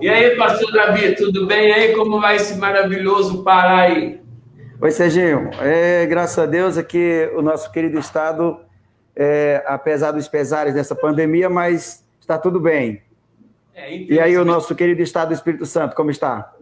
E aí, pastor Davi, tudo bem aí? Como vai esse maravilhoso Pará aí? Oi, Serginho. É, graças a Deus aqui o nosso querido estado, é, apesar dos pesares dessa pandemia, mas está tudo bem. É, e aí o nosso querido estado do Espírito Santo, como está?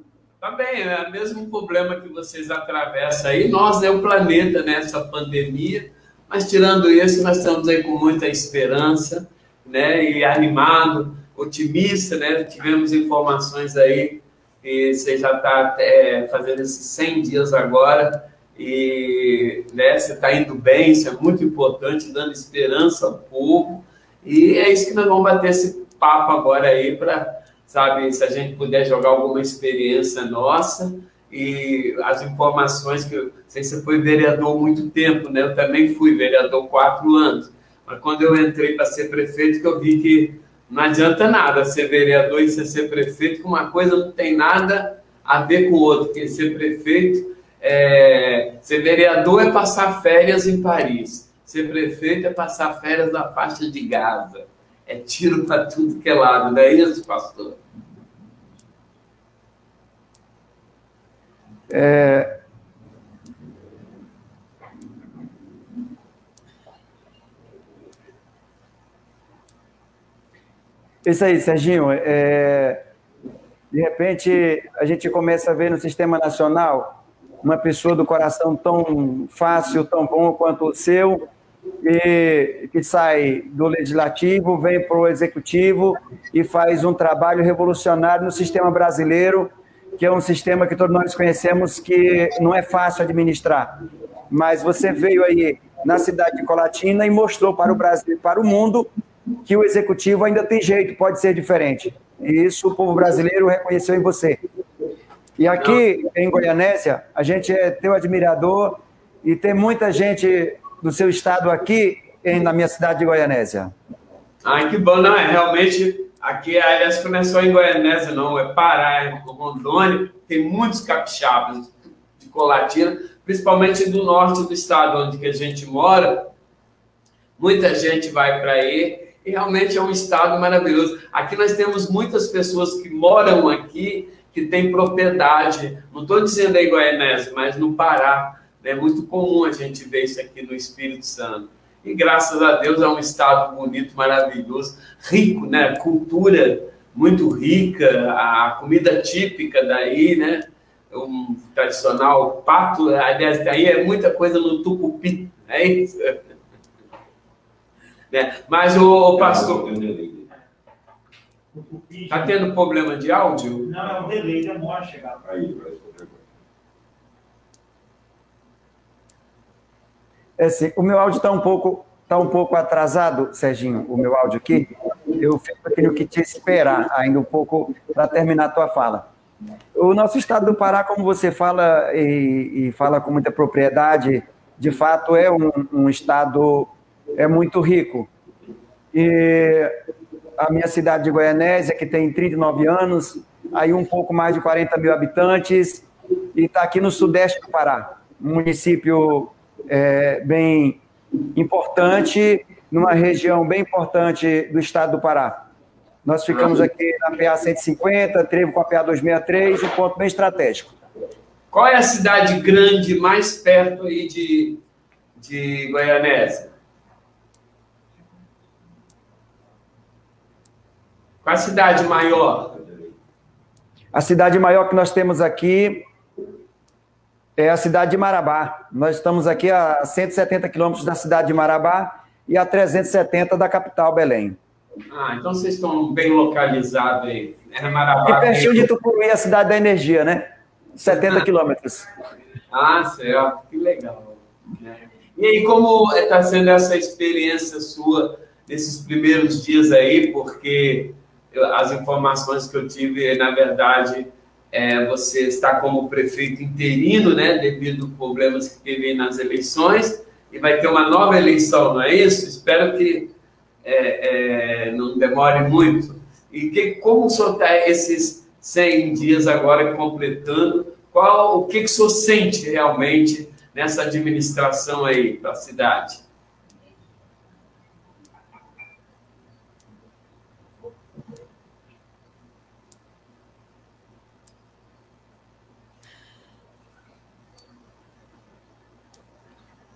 Também, tá é o mesmo problema que vocês atravessam aí. Nós, né, o planeta, nessa né, pandemia, mas tirando isso, nós estamos aí com muita esperança, né, e animado, otimista, né, tivemos informações aí e você já está é, fazendo esses 100 dias agora e né, você está indo bem, isso é muito importante, dando esperança ao povo. E é isso que nós vamos bater esse papo agora aí para, sabe, se a gente puder jogar alguma experiência nossa e as informações que eu sei se você foi vereador muito tempo, né? Eu também fui vereador quatro anos, mas quando eu entrei para ser prefeito que eu vi que não adianta nada ser vereador e ser prefeito, que uma coisa não tem nada a ver com o outro. Porque ser prefeito, é... ser vereador é passar férias em Paris. Ser prefeito é passar férias na faixa de Gaza. É tiro para tudo que é lado, não é isso, pastor? É, Isso aí, Serginho. É, de repente, a gente começa a ver no sistema nacional uma pessoa do coração tão fácil, tão bom quanto o seu, e que sai do legislativo, vem para o executivo e faz um trabalho revolucionário no sistema brasileiro, que é um sistema que todos nós conhecemos que não é fácil administrar. Mas você veio aí na cidade de Colatina e mostrou para o Brasil, para o mundo, que o executivo ainda tem jeito, pode ser diferente. E isso o povo brasileiro reconheceu em você. E aqui em Goianésia, a gente é teu admirador e tem muita gente do seu estado aqui em, na minha cidade de Goianésia. Ah, que bom, não, é realmente aqui, não é só em Goianésia, não, é Pará, é Rondônia, tem muitos capixabas de Colatina, principalmente do norte do estado onde que a gente mora, muita gente vai para aí e realmente é um estado maravilhoso. Aqui nós temos muitas pessoas que moram aqui, que têm propriedade, não estou dizendo aí Goianese, mas no Pará. É muito comum a gente ver isso aqui no Espírito Santo. E graças a Deus é um estado bonito, maravilhoso, rico, né? Cultura muito rica, a comida típica daí, né? Um tradicional pato, aliás, daí é muita coisa no tucupi, é isso? Né? Mas o pastor. Está tendo problema de áudio? Não, é um delay, demora a chegar para aí. É assim, o meu áudio está um pouco tá um pouco atrasado, Serginho, o meu áudio aqui. Eu tenho que te esperar ainda um pouco para terminar a tua fala. O nosso estado do Pará, como você fala e, e fala com muita propriedade, de fato é um, um estado é muito rico. E a minha cidade de Goianésia, que tem 39 anos, aí um pouco mais de 40 mil habitantes, e está aqui no sudeste do Pará, um município é, bem importante, numa região bem importante do estado do Pará. Nós ficamos aqui na PA 150, trevo com a PA 263, um ponto bem estratégico. Qual é a cidade grande mais perto aí de, de Goianésia? Qual a cidade maior? A cidade maior que nós temos aqui é a cidade de Marabá. Nós estamos aqui a 170 quilômetros da cidade de Marabá e a 370 da capital, Belém. Ah, então vocês estão bem localizados aí. É Marabá. E pertinho de Tucuruí, a cidade da energia, né? 70 quilômetros. Ah, certo. Que legal. E aí, como está sendo essa experiência sua nesses primeiros dias aí? Porque as informações que eu tive, na verdade, é, você está como prefeito interino, né, devido a problemas que teve nas eleições, e vai ter uma nova eleição, não é isso? Espero que é, é, não demore muito. E que, como o senhor está esses 100 dias agora completando, qual, o que, que o senhor sente realmente nessa administração aí para a cidade?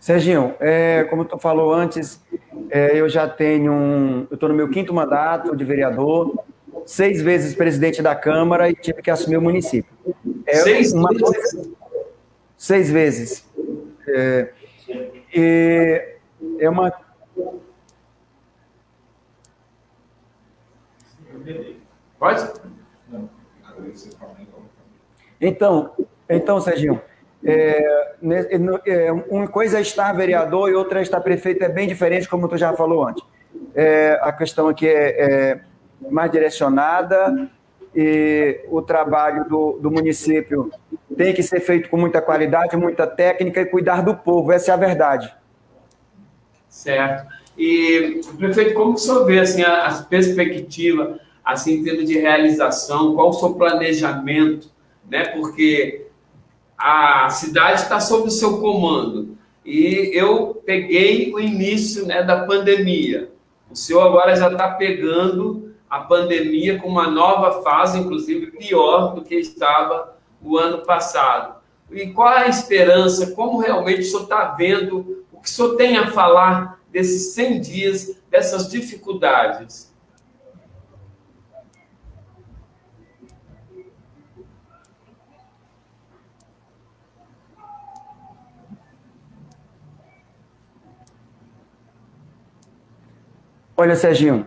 Serginho, é, como tu falou antes, é, eu já tenho um. Eu estou no meu quinto mandato de vereador, seis vezes presidente da Câmara e tive que assumir o município. É seis uma vezes? Seis vezes. É, e é uma. Pode? Então, então, Serginho, é, é, uma coisa é estar vereador e outra é estar prefeito, é bem diferente, como tu já falou antes. É, a questão aqui é, é, mais direcionada e o trabalho do, do município tem que ser feito com muita qualidade, muita técnica e cuidar do povo, essa é a verdade. Certo. E, prefeito, como que o senhor vê assim, a, a perspectiva assim, em termos de realização, qual o seu planejamento, né? Porque a cidade está sob o seu comando. E eu peguei o início né, da pandemia. O senhor agora já está pegando a pandemia com uma nova fase, inclusive pior do que estava o ano passado. E qual é a esperança? Como realmente o senhor está vendo? O que o senhor tem a falar desses 100 dias, dessas dificuldades? Olha, Serginho,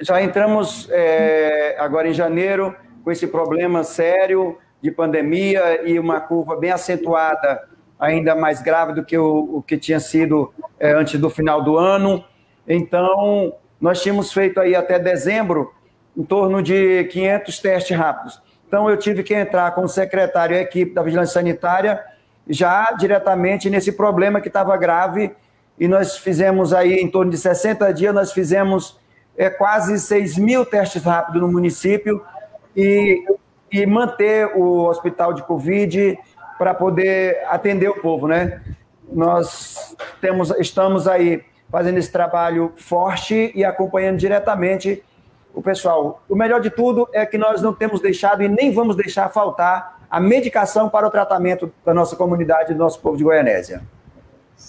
já entramos é, agora em janeiro com esse problema sério de pandemia e uma curva bem acentuada, ainda mais grave do que o, o que tinha sido é, antes do final do ano. Então, nós tínhamos feito aí até dezembro em torno de 500 testes rápidos. Então, eu tive que entrar com o secretário e a equipe da Vigilância Sanitária já diretamente nesse problema que estava grave e nós fizemos aí, em torno de 60 dias, nós fizemos é, quase 6 mil testes rápidos no município e, e manter o hospital de Covid para poder atender o povo, né? Nós temos, estamos aí fazendo esse trabalho forte e acompanhando diretamente o pessoal. O melhor de tudo é que nós não temos deixado e nem vamos deixar faltar a medicação para o tratamento da nossa comunidade, do nosso povo de Goianésia.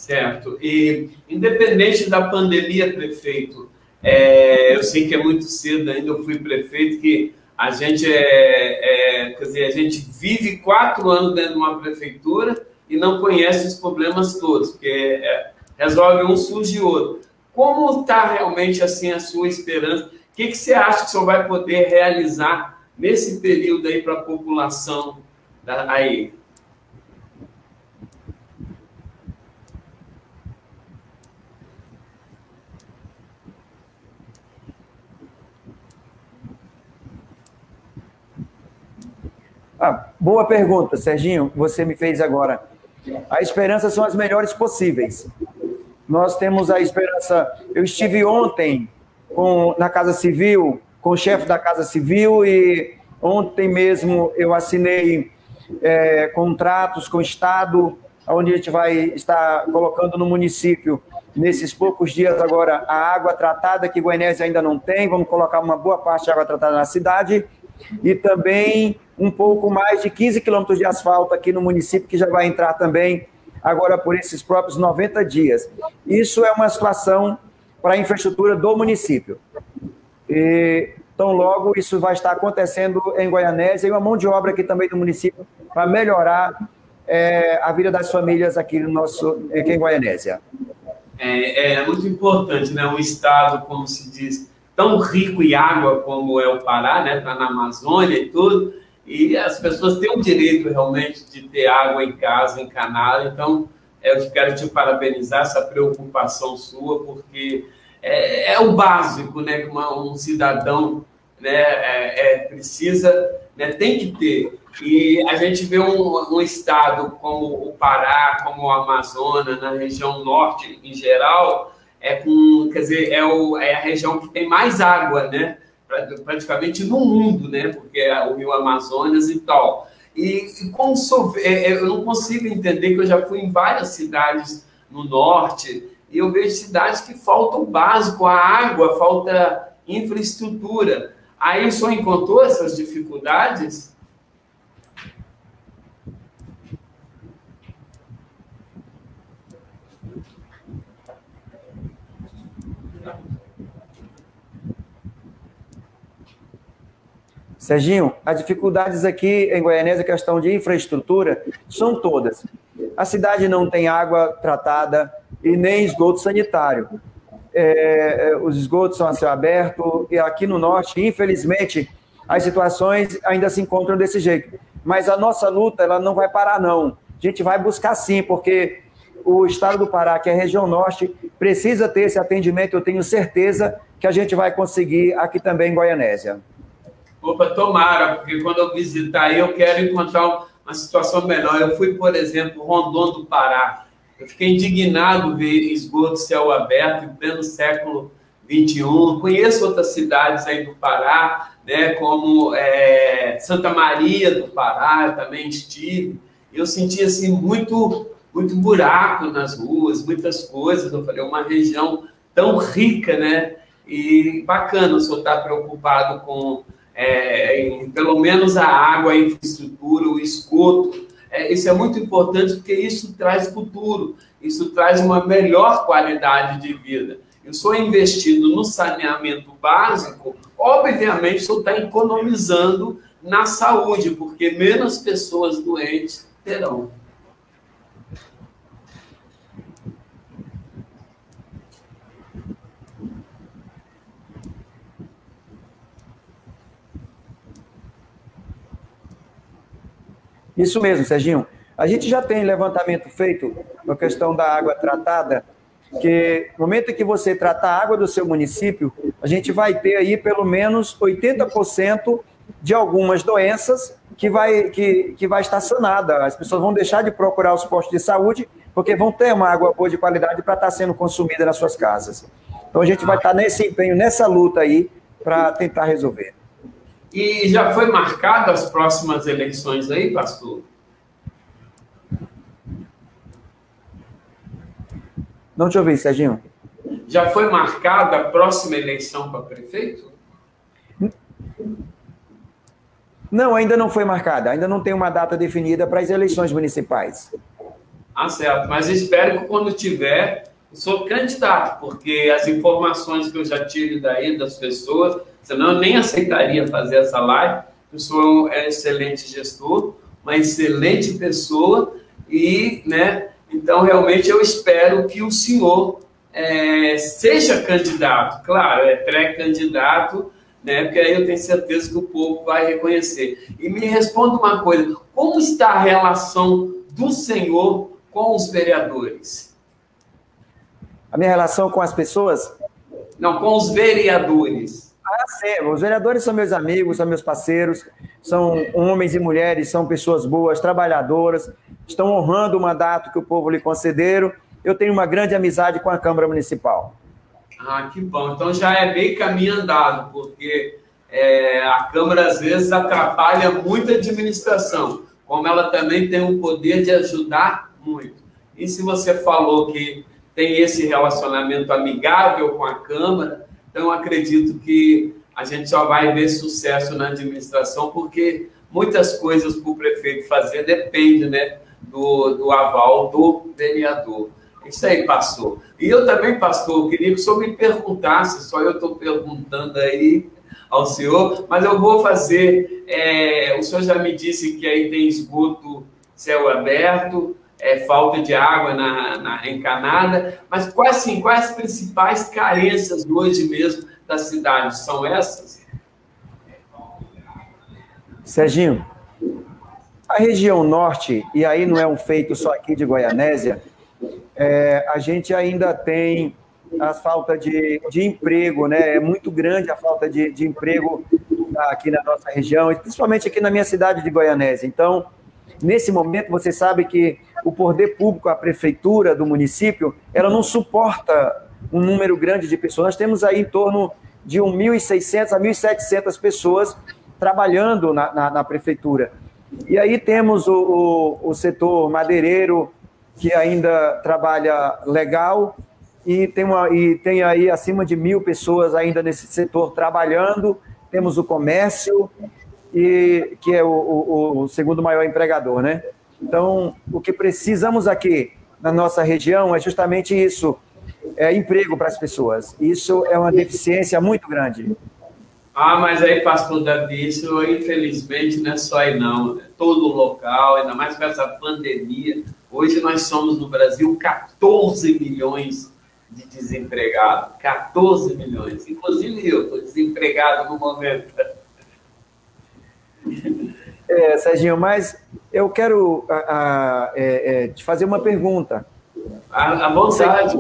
Certo. E independente da pandemia, prefeito, é, eu sei que é muito cedo ainda, eu fui prefeito, que a gente é, é, quer dizer, a gente vive quatro anos dentro de uma prefeitura e não conhece os problemas todos, porque é, resolve um, surge outro. Como está realmente assim a sua esperança? O que, que você acha que o senhor vai poder realizar nesse período aí para a população da, aí? Ah, boa pergunta, Serginho, você me fez agora. A esperança são as melhores possíveis. Nós temos a esperança. Eu estive ontem com, na Casa Civil, com o chefe da Casa Civil, e ontem mesmo eu assinei é, contratos com o Estado, onde a gente vai estar colocando no município, nesses poucos dias agora, a água tratada, que Goiânia ainda não tem, vamos colocar uma boa parte de água tratada na cidade, e também um pouco mais de 15 quilômetros de asfalto aqui no município, que já vai entrar também agora por esses próprios 90 dias. Isso é uma situação para a infraestrutura do município. E, então, logo, isso vai estar acontecendo em Goianésia e uma mão de obra aqui também do município para melhorar é, a vida das famílias aqui no nosso, aqui em Goianésia. É, é muito importante, né? Um estado, como se diz, tão rico em água como é o Pará, né? Está na Amazônia e tudo, e as pessoas têm o direito realmente de ter água em casa, encanada. Então, eu quero te parabenizar essa preocupação sua, porque é, é o básico né, que uma, um cidadão né, é, é, precisa, né, tem que ter. E a gente vê um, um, estado como o Pará, como o Amazonas, na região norte em geral, é com, quer dizer, é, o, é a região que tem mais água, né? praticamente no mundo, né? Porque é o Rio Amazonas e tal. E, e como sou, é, é, eu não consigo entender que eu já fui em várias cidades no norte e eu vejo cidades que falta básico, a água, falta infraestrutura. Aí o senhor encontrou essas dificuldades? Serginho, as dificuldades aqui em Goianésia, questão de infraestrutura, são todas. A cidade não tem água tratada e nem esgoto sanitário. É, é os esgotos são a céu aberto e aqui no norte, infelizmente, as situações ainda se encontram desse jeito. Mas a nossa luta ela não vai parar, não. A gente vai buscar sim, porque o estado do Pará, que é a região norte, precisa ter esse atendimento. Eu tenho certeza que a gente vai conseguir aqui também em Goianésia. Opa, tomara, porque quando eu visitar aí eu quero encontrar uma situação melhor. Eu fui, por exemplo, Rondon do Pará. Eu fiquei indignado ver esgoto céu aberto em pleno século XXI. Conheço outras cidades aí do Pará, né, como é, Santa Maria do Pará, também estive. Eu senti assim muito, muito buraco nas ruas, muitas coisas. Eu falei, uma região tão rica, né? E bacana o senhor estar preocupado com é, pelo menos a água, a infraestrutura, o esgoto. É, isso é muito importante porque isso traz futuro, isso traz uma melhor qualidade de vida. Eu sou investido no saneamento básico, obviamente, senhor está economizando na saúde, porque menos pessoas doentes terão. Isso mesmo, Serginho. A gente já tem levantamento feito na questão da água tratada, que no momento em que você tratar a água do seu município, a gente vai ter aí pelo menos 80% de algumas doenças que vai, que, que vai estar sanada. As pessoas vão deixar de procurar os postos de saúde porque vão ter uma água boa de qualidade para estar sendo consumida nas suas casas. Então a gente vai estar nesse empenho, nessa luta aí, para tentar resolver. E já foi marcado as próximas eleições aí, pastor? Não te ouvi, Serginho. Já foi marcada a próxima eleição para prefeito? Não, ainda não foi marcada. Ainda não tem uma data definida para as eleições municipais. Ah, certo. Mas espero que quando tiver, sou candidato, porque as informações que eu já tive daí das pessoas, senão eu nem aceitaria fazer essa live. Eu sou um excelente gestor, uma excelente pessoa e, né, então realmente eu espero que o senhor é, seja candidato, claro, é pré-candidato, né, porque aí eu tenho certeza que o povo vai reconhecer. E me responda uma coisa, como está a relação do senhor com os vereadores? A minha relação com as pessoas? Não, com os vereadores. Ah, sim. Os vereadores são meus amigos, são meus parceiros, são homens e mulheres, são pessoas boas, trabalhadoras, estão honrando o mandato que o povo lhe concederam. Eu tenho uma grande amizade com a Câmara Municipal. Ah, que bom. Então já é bem caminho andado, porque é, a Câmara às vezes atrapalha muito a administração, como ela também tem o poder de ajudar muito. E se você falou que tem esse relacionamento amigável com a Câmara, então acredito que a gente só vai ver sucesso na administração, porque muitas coisas para o prefeito fazer depende né, do, do aval do vereador. Isso aí, pastor. E eu também, pastor, queria que o senhor me perguntasse, só eu estou perguntando aí ao senhor, mas eu vou fazer. É, o senhor já me disse que aí tem esgoto céu aberto, é, falta de água na, na encanada, mas quais, assim, quais as principais carências hoje mesmo da cidade? São essas? Serginho, a região norte, e aí não é um feito só aqui de Goianésia, é, a gente ainda tem a falta de, de emprego, né? É muito grande a falta de, de emprego aqui na nossa região, principalmente aqui na minha cidade de Goianésia. Então, nesse momento, você sabe que o poder público, a prefeitura do município, ela não suporta um número grande de pessoas. Nós temos aí em torno de 1.600 a 1.700 pessoas trabalhando na, na, na, prefeitura. E aí temos o, o, o setor madeireiro, que ainda trabalha legal, e tem, uma, e tem aí acima de mil pessoas ainda nesse setor trabalhando. Temos o comércio, e, que é o, o, o segundo maior empregador, né? Então, o que precisamos aqui na nossa região é justamente isso: é emprego para as pessoas. Isso é uma deficiência muito grande. Ah, mas aí, pastor Davi, isso infelizmente não é só aí não, né? todo local, ainda mais com essa pandemia. Hoje nós somos no Brasil 14 milhões de desempregados, 14 milhões. Inclusive eu estou desempregado no momento. É, Serginho, mas eu quero a, a, é, é, te fazer uma pergunta. À vontade.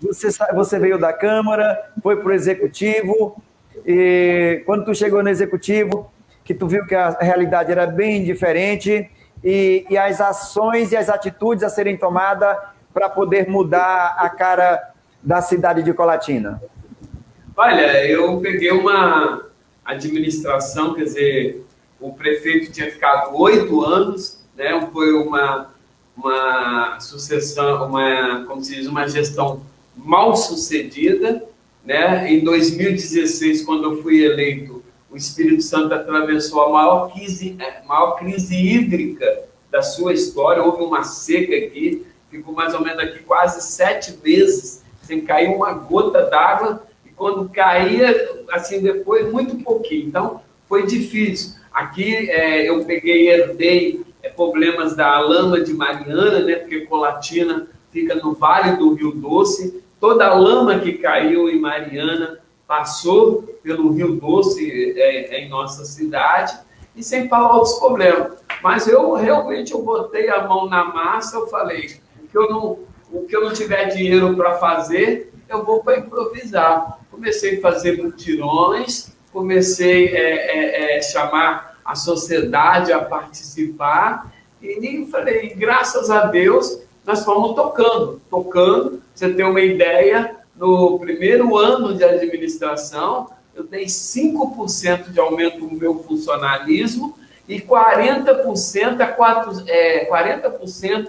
Você, você veio da Câmara, foi para o Executivo, e quando tu chegou no Executivo, que tu viu que a realidade era bem diferente, e, e as ações e as atitudes a serem tomadas para poder mudar a cara da cidade de Colatina? Olha, eu peguei uma administração, quer dizer, o prefeito tinha ficado oito anos, né? Foi uma, uma sucessão, uma, como se diz, uma gestão mal sucedida, né? Em 2016, quando eu fui eleito, o Espírito Santo atravessou a maior crise, maior crise hídrica da sua história. Houve uma seca aqui, ficou mais ou menos aqui quase sete meses sem cair uma gota d'água. E quando caía, assim, depois, muito pouquinho. Então, foi difícil. Aqui é, eu peguei, herdei é, problemas da lama de Mariana, né? Porque Colatina fica no Vale do Rio Doce. Toda a lama que caiu em Mariana passou pelo Rio Doce é, em nossa cidade. E sem falar outros problemas. Mas eu realmente eu botei a mão na massa, eu falei que eu não, o que eu não tiver dinheiro para fazer, eu vou para improvisar. Comecei a fazer mutirões, comecei a é, é, é, chamar a sociedade a participar e falei, graças a Deus, nós fomos tocando, tocando. Você tem uma ideia, no primeiro ano de administração, eu dei 5% de aumento no meu funcionalismo e 40% a 4, é, 40%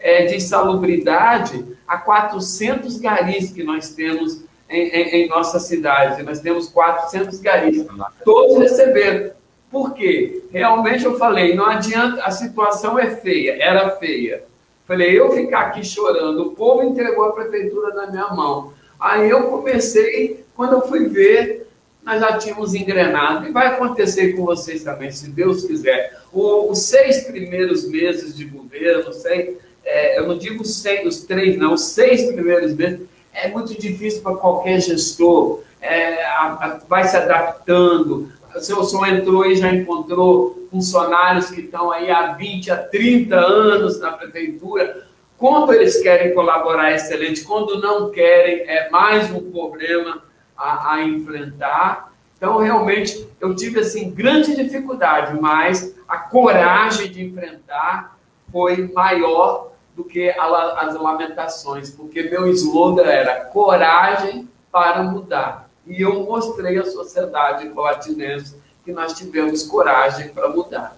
é, de insalubridade a 400 garis que nós temos em, em, em nossa cidade. Nós temos 400 garis. Todos receberam. Por quê? Realmente eu falei, não adianta, a situação é feia, era feia. Falei, eu ficar aqui chorando, o povo entregou a prefeitura na minha mão. Aí eu comecei, quando eu fui ver, nós já tínhamos engrenado. E vai acontecer com vocês também, se Deus quiser. O, os seis primeiros meses de governo, sei, é, eu não digo seis, os três, não, os seis primeiros meses, é muito difícil para qualquer gestor, é, a, a, vai se adaptando. O senhor só entrou e já encontrou funcionários que estão aí há 20, há 30 anos na prefeitura. Quando eles querem colaborar, é excelente. Quando não querem, é mais um problema a, a enfrentar. Então, realmente, eu tive, assim, grande dificuldade, mas a coragem de enfrentar foi maior do que as lamentações, porque meu slogan era coragem para mudar. E eu mostrei à sociedade colatinense que nós tivemos coragem para mudar.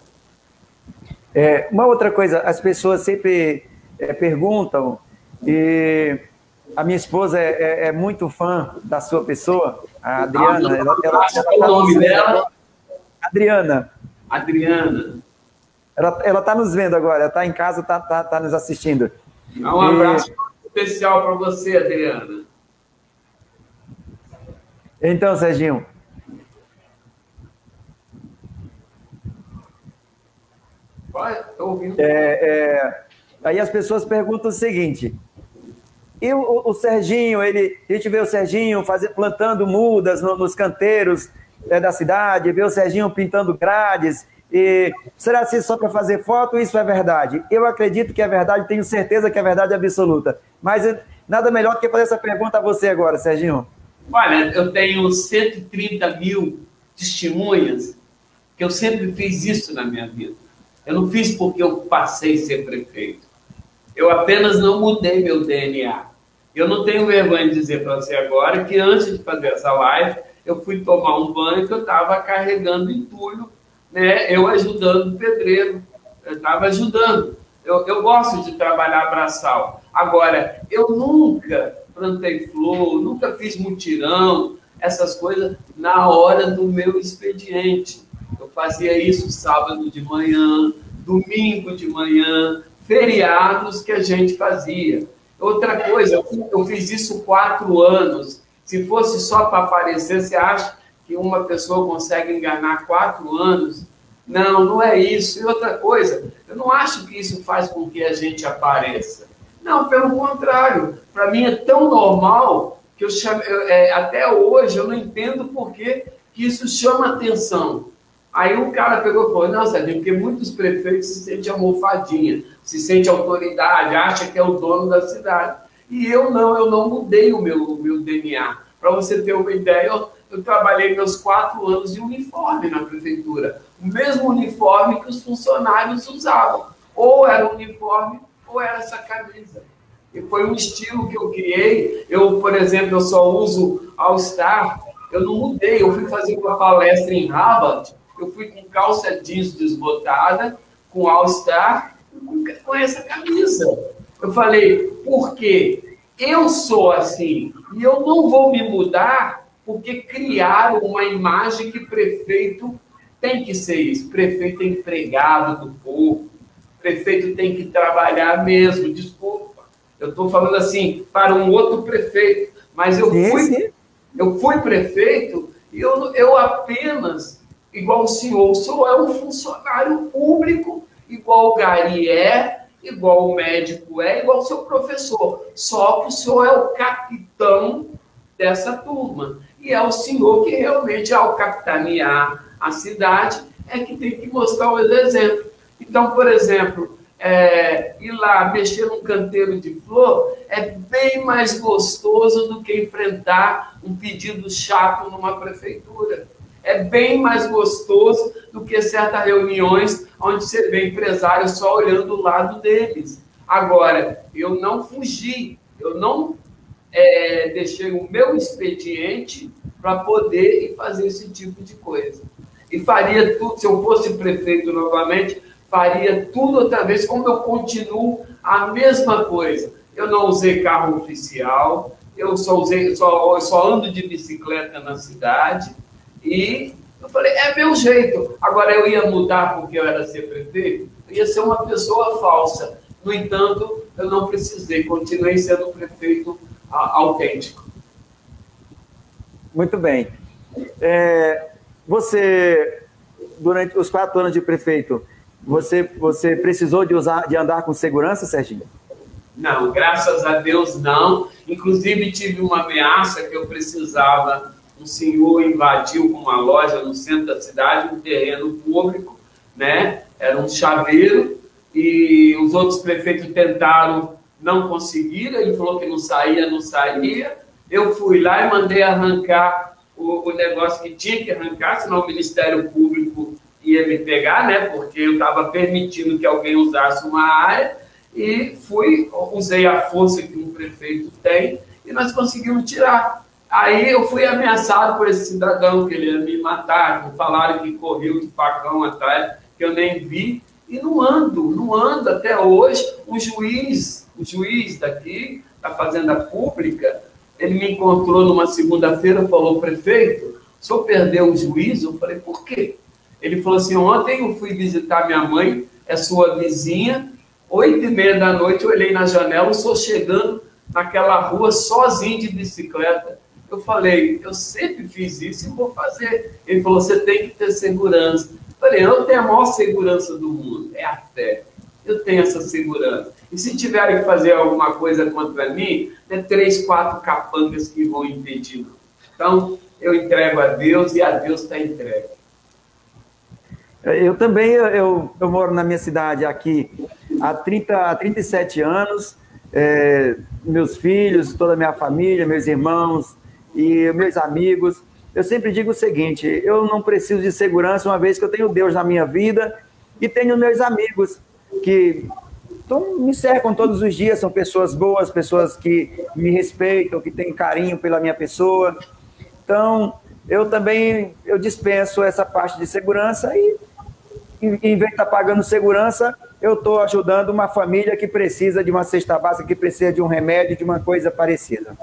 É, uma outra coisa, as pessoas sempre é, perguntam, e a minha esposa é, é, é, muito fã da sua pessoa, a Adriana. Ah, ela, ela, ela, ela, o nome dela? Adriana. Adriana. Ela, ela tá nos vendo agora, ela tá em casa, tá, tá, tá nos assistindo. Um abraço e... especial para você, Adriana. Então, Serginho. Vai, tô ouvindo. É, é, aí as pessoas perguntam o seguinte: e o, o, Serginho, ele, a gente vê o Serginho fazer, plantando mudas no, nos canteiros é, da cidade, vê o Serginho pintando grades, e será assim só para fazer foto? Isso é verdade. Eu acredito que é verdade, tenho certeza que é verdade absoluta. Mas eh, nada melhor do que fazer essa pergunta a você agora, Serginho. Olha, eu tenho 130 mil testemunhas que eu sempre fiz isso na minha vida. Eu não fiz porque eu passei a ser prefeito. Eu apenas não mudei meu DNA. Eu não tenho vergonha de dizer para você agora que antes de fazer essa live, eu fui tomar um banho que eu estava carregando entulho né, eu ajudando o pedreiro, eu estava ajudando. Eu, eu gosto de trabalhar braçal. Agora, eu nunca plantei flor, nunca fiz mutirão, essas coisas na hora do meu expediente. Eu fazia isso sábado de manhã, domingo de manhã, feriados que a gente fazia. Outra coisa, eu fiz isso quatro anos. Se fosse só para aparecer, você acha que uma pessoa consegue enganar quatro anos. Não, não é isso. E outra coisa, eu não acho que isso faz com que a gente apareça. Não, pelo contrário. Para mim é tão normal que eu, chame, é, até hoje eu não entendo por que, isso chama atenção. Aí o cara pegou e falou, não, Sérgio, porque muitos prefeitos se sentem almofadinha, se sente autoridade, acha que é o dono da cidade. E eu não, eu não mudei o meu, o meu DNA. Para você ter uma ideia, eu, eu trabalhei meus quatro anos de uniforme na prefeitura. O mesmo uniforme que os funcionários usavam. Ou era o uniforme, ou era essa camisa. E foi um estilo que eu criei. Eu, por exemplo, eu só uso All Star. Eu não mudei. Eu fui fazer uma palestra em Harvard. Eu fui com calça jeans desbotada, com All Star, com, essa camisa. Eu falei, por quê? Eu sou assim e eu não vou me mudar porque criaram uma imagem que prefeito tem que ser isso. Prefeito é empregado do povo. Prefeito tem que trabalhar mesmo. Desculpa. Eu estou falando assim para um outro prefeito. Mas eu fui, eu fui prefeito e eu, eu apenas, igual o senhor, o senhor é um funcionário público, igual o Gari é, igual o médico é, igual o seu professor. Só que o senhor é o capitão dessa turma. E é o senhor que realmente, ao capitanear a cidade, é que tem que mostrar o exemplo. Então, por exemplo, é, ir lá mexer num canteiro de flor é bem mais gostoso do que enfrentar um pedido chato numa prefeitura. É bem mais gostoso do que certas reuniões onde você vê empresários só olhando o lado deles. Agora, eu não fugi, eu não é, deixei o meu expediente para poder fazer esse tipo de coisa. E faria tudo, se eu fosse prefeito novamente, faria tudo outra vez, como eu continuo a mesma coisa. Eu não usei carro oficial, eu só usei, só, só ando de bicicleta na cidade e eu falei, é meu jeito. Agora eu ia mudar porque eu era ser prefeito, eu ia ser uma pessoa falsa. No entanto, eu não precisei, continuei sendo prefeito autêntico. Muito bem. É, você, durante os quatro anos de prefeito, você, você precisou de, usar, de andar com segurança, Serginho? Não, graças a Deus não. Inclusive tive uma ameaça que eu precisava. Um senhor invadiu uma loja no centro da cidade, um terreno público, né? Era um chaveiro e os outros prefeitos tentaram, não conseguiram. Ele falou que não saía, não saía. Eu fui lá e mandei arrancar o, o negócio que tinha que arrancar, senão o Ministério Público ia me pegar, né? Porque eu estava permitindo que alguém usasse uma área e fui, usei a força que um prefeito tem e nós conseguimos tirar. Aí eu fui ameaçado por esse cidadão que ele ia me matar, que falaram que correu de facão atrás, que eu nem vi, e não ando, não ando até hoje. O juiz, o juiz daqui, da Fazenda Pública, ele me encontrou numa segunda-feira e falou, prefeito, o senhor perdeu o juízo? Eu falei, por quê? Ele falou assim, ontem eu fui visitar minha mãe, é sua vizinha, oito e meia da noite eu olhei na janela, estou chegando naquela rua sozinho de bicicleta. Eu falei, eu sempre fiz isso e vou fazer. Ele falou, você tem que ter segurança. Eu falei, eu tenho a maior segurança do mundo, é a fé. Eu tenho essa segurança. E se tiverem que fazer alguma coisa contra mim, é três, quatro capangas que vão impedir. Então, eu entrego a Deus e a Deus está entregue. Eu também, eu, eu moro na minha cidade aqui há, 30, há 37 anos, é, meus filhos, toda a minha família, meus irmãos e meus amigos. Eu sempre digo o seguinte: eu não preciso de segurança, uma vez que eu tenho Deus na minha vida e tenho meus amigos que então, me cercam todos os dias, são pessoas boas, pessoas que me respeitam, que têm carinho pela minha pessoa. Então, eu também eu dispenso essa parte de segurança e em vez de estar pagando segurança, eu estou ajudando uma família que precisa de uma cesta básica, que precisa de um remédio, de uma coisa parecida.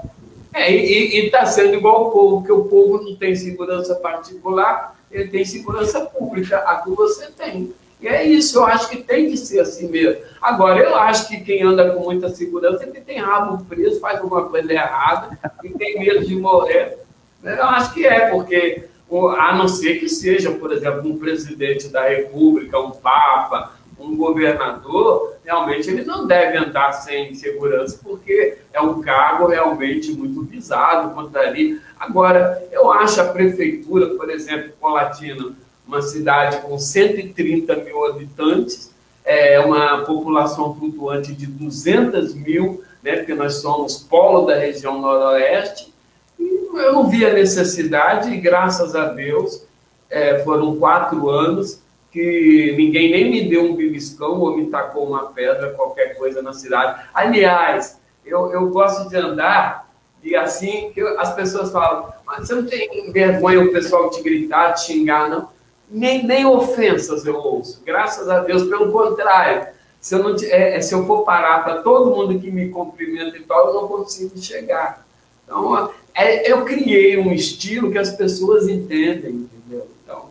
É, e está sendo igual o povo, que o povo não tem segurança particular, ele tem segurança pública, a que você tem. E é isso, eu acho que tem que ser assim mesmo. Agora, eu acho que quem anda com muita segurança é que tem rabo preso, faz alguma coisa errada e tem medo de morrer. Eu acho que é, porque a não ser que seja, por exemplo, um presidente da República, um Papa, um governador, realmente ele não deve andar sem segurança, porque é um cargo realmente muito visado contra ali. Agora, eu acho a prefeitura, por exemplo, Colatina, uma cidade com 130 mil habitantes, é uma população flutuante de 200 mil, né, porque nós somos polo da região noroeste, eu não vi a necessidade, e graças a Deus, é, foram quatro anos que ninguém nem me deu um beliscão ou me tacou uma pedra, qualquer coisa na cidade. Aliás, eu, eu gosto de andar e assim as pessoas falam, mas você não tem vergonha o pessoal te gritar, te xingar, não? Nem, nem ofensas eu ouço, graças a Deus, pelo contrário. Se eu, não, é, é, se eu for parar para todo mundo que me cumprimenta e tal, eu não consigo chegar. Então, é, eu criei um estilo que as pessoas entendem, entendeu? Então,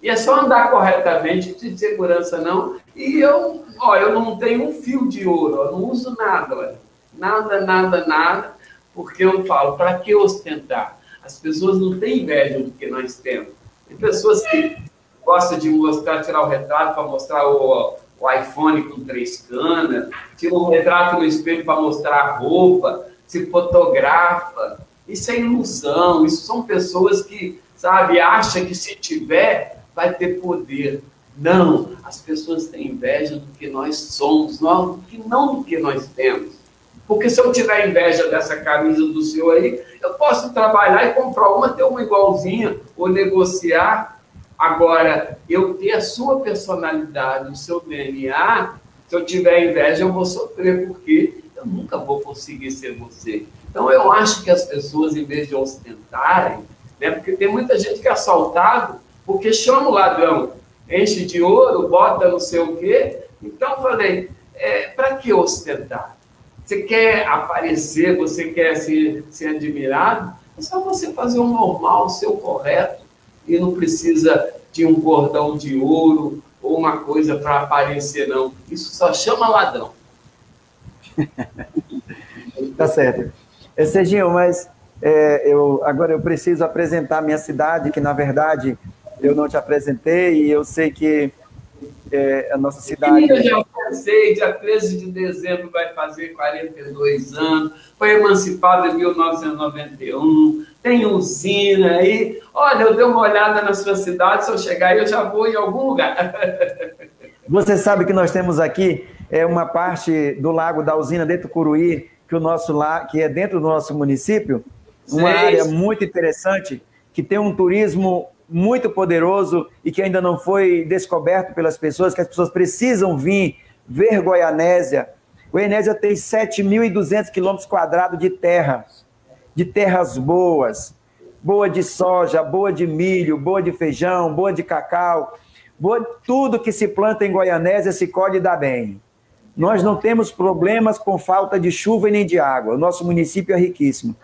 e é só andar corretamente, de segurança não. E eu, ó, eu não tenho um fio de ouro, eu não uso nada, olha. Nada, nada, nada, porque eu falo, para que ostentar? As pessoas não têm inveja do que nós temos. Tem pessoas que gostam de mostrar, tirar o retrato para mostrar o, o iPhone com três câmeras, tira o retrato no espelho para mostrar a roupa, se fotografa. Isso é ilusão, isso são pessoas que, sabe, acham que se tiver, vai ter poder. Não, as pessoas têm inveja do que nós somos, não, não do que nós temos. Porque se eu tiver inveja dessa camisa do seu aí, eu posso trabalhar e comprar uma, ter uma igualzinha, ou negociar. Agora, eu ter a sua personalidade, o seu DNA, se eu tiver inveja, eu vou sofrer, porque eu nunca vou conseguir ser você. Então, eu acho que as pessoas, em vez de ostentarem, né, porque tem muita gente que é assaltado porque chama o ladrão, enche de ouro, bota não sei o quê. Então, falei, é, para que ostentar? Você quer aparecer, você quer ser, ser admirado? É só você fazer o normal, o seu correto, e não precisa de um cordão de ouro ou uma coisa para aparecer, não. Isso só chama ladrão. tá certo. É, Serginho, mas é, eu, agora eu preciso apresentar a minha cidade, que na verdade eu não te apresentei, e eu sei que é, a nossa cidade. Eu já pensei, dia 13 de dezembro vai fazer 42 anos, foi emancipado em 1991, tem usina aí. Olha, eu dei uma olhada na sua cidade, se eu chegar aí, eu já vou em algum lugar. Você sabe que nós temos aqui é, uma parte do lago da usina dentro do Curuí, que, o nosso lá, que é dentro do nosso município, uma área muito interessante, que tem um turismo muito poderoso e que ainda não foi descoberto pelas pessoas, que as pessoas precisam vir ver Goianésia. Goianésia tem 7.200 quilômetros quadrados de terras, de terras boas, boa de soja, boa de milho, boa de feijão, boa de cacau, boa, tudo que se planta em Goianésia se colhe e dá bem. Nós não temos problemas com falta de chuva e nem de água. O nosso município é riquíssimo.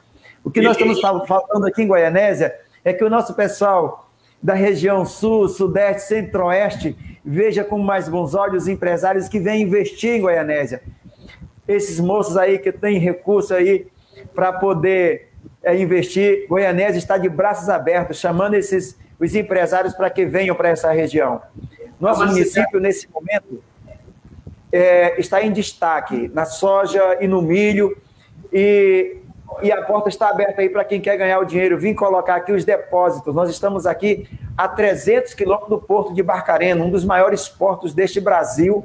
O que nós estamos falando aqui em Goianésia é que o nosso pessoal da região sul, sudeste, centro-oeste, veja com mais bons olhos os empresários que vêm investir em Goianésia. Esses moços aí que têm recurso aí para poder é, investir, Goianésia está de braços abertos, chamando esses os empresários para que venham para essa região. Nosso município, nesse momento, é, está em destaque na soja e no milho, e e a porta está aberta aí para quem quer ganhar o dinheiro. Vim colocar aqui os depósitos. Nós estamos aqui a 300 quilômetros do porto de Barcarena, um dos maiores portos deste Brasil,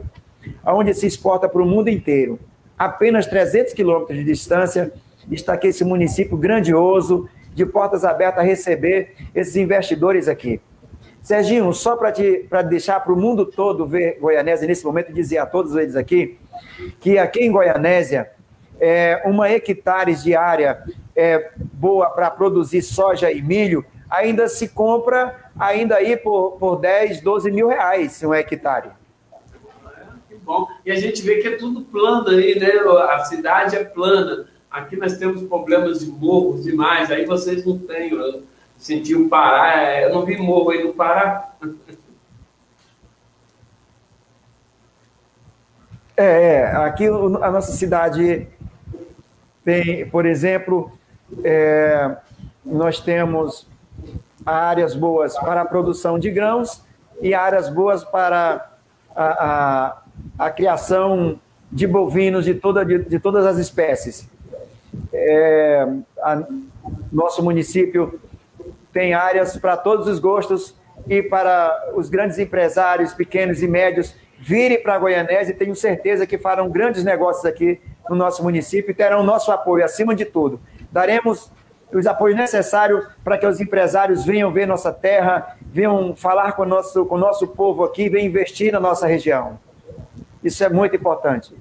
onde se exporta para o mundo inteiro. Apenas 300 quilômetros de distância está aqui esse município grandioso, de portas abertas a receber esses investidores aqui. Serginho, só para deixar para o mundo todo ver Goianésia nesse momento, dizer a todos eles aqui que aqui em Goianésia é, uma hectare de área é, boa para produzir soja e milho, ainda se compra ainda aí por, por 10, 12 mil reais um hectare. que bom. E a gente vê que é tudo plano aí, né? A cidade é plana. Aqui nós temos problemas de morros demais, aí vocês não têm. Eu senti o Pará, é, eu não vi morro aí no Pará. É, é, aqui a nossa cidade tem, por exemplo, é, nós temos áreas boas para a produção de grãos e áreas boas para a, a, a criação de bovinos de, toda, de, de todas as espécies. É, a, nosso município tem áreas para todos os gostos e para os grandes empresários, pequenos e médios, virem para Goianésia e tenho certeza que farão grandes negócios aqui no nosso município e terão nosso apoio, acima de tudo. Daremos os apoios necessários para que os empresários venham ver nossa terra, venham falar com o nosso, com nosso povo aqui, venham investir na nossa região. Isso é muito importante.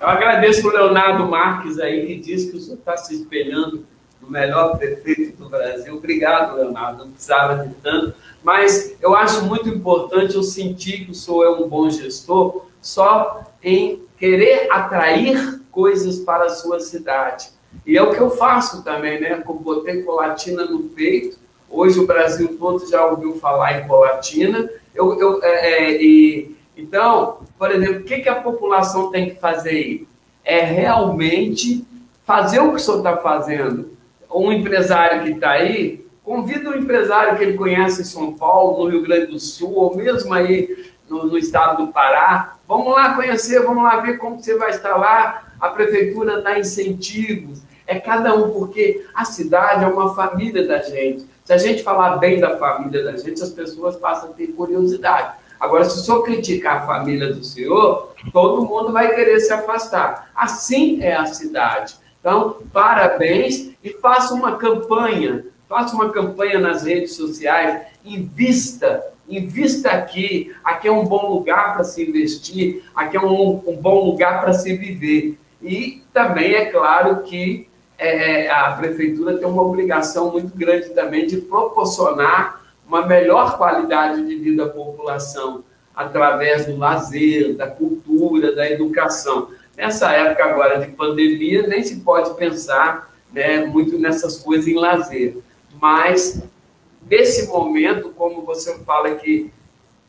Eu agradeço o Leonardo Marques aí, que diz que o senhor está se espelhando no melhor prefeito do Brasil. Obrigado, Leonardo, não precisava de tanto. Mas eu acho muito importante eu sentir que o senhor é um bom gestor só em querer atrair coisas para a sua cidade. E é o que eu faço também, né? Botei colatina no peito. Hoje o Brasil todo já ouviu falar em colatina. Eu, eu, é, é, e, então, por exemplo, o que, que a população tem que fazer aí? É realmente fazer o que o senhor está fazendo. Um empresário que está aí, convida um empresário que ele conhece em São Paulo, no Rio Grande do Sul, ou mesmo aí no, no estado do Pará. Vamos lá conhecer, vamos lá ver como você vai estar lá. A prefeitura dá incentivos, é cada um, porque a cidade é uma família da gente. Se a gente falar bem da família da gente, as pessoas passam a ter curiosidade. Agora, se o senhor criticar a família do senhor, todo mundo vai querer se afastar. Assim é a cidade. Então, parabéns e faça uma campanha. Faça uma campanha nas redes sociais. Invista invista aqui, aqui é um bom lugar para se investir, aqui é um, um bom lugar para se viver. E também é claro que é, a prefeitura tem uma obrigação muito grande também de proporcionar uma melhor qualidade de vida à população através do lazer, da cultura, da educação. Nessa época agora de pandemia, nem se pode pensar né, muito nessas coisas em lazer, mas nesse momento, como você fala que